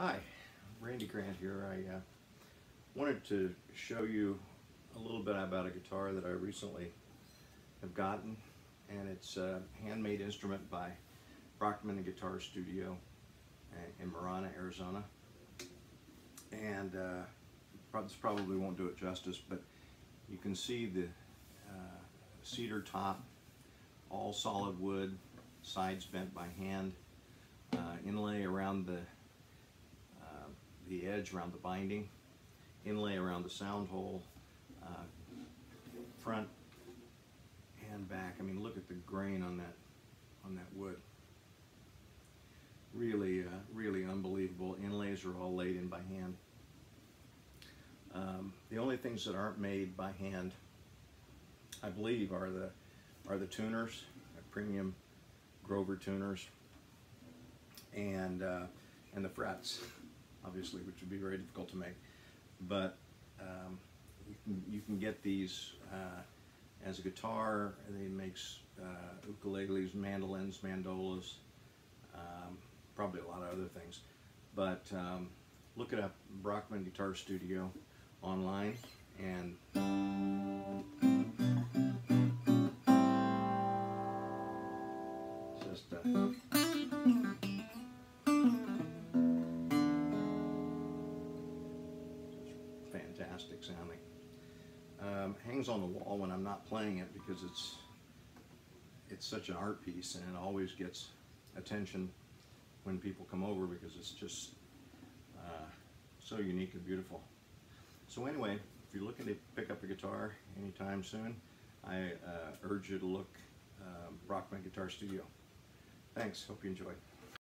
Hi, Randy Grant here. I uh, wanted to show you a little bit about a guitar that I recently have gotten and it's a handmade instrument by Brockman Guitar Studio in Marana, Arizona. And uh, this probably won't do it justice, but you can see the uh, cedar top, all solid wood, sides bent by hand, uh, inlay around the the edge around the binding, inlay around the sound hole, uh, front and back. I mean, look at the grain on that on that wood. Really, uh, really unbelievable. Inlays are all laid in by hand. Um, the only things that aren't made by hand, I believe, are the are the tuners, premium Grover tuners, and uh, and the frets obviously, which would be very difficult to make. But um, you, can, you can get these uh, as a guitar. They makes uh, ukuleles, mandolins, mandolas, um, probably a lot of other things. But um, look it up, Brockman Guitar Studio online, and just uh, fantastic sounding. Um, hangs on the wall when I'm not playing it because it's it's such an art piece and it always gets attention when people come over because it's just uh, so unique and beautiful. So anyway, if you're looking to pick up a guitar anytime soon, I uh, urge you to look uh, Brockman Guitar Studio. Thanks, hope you enjoy.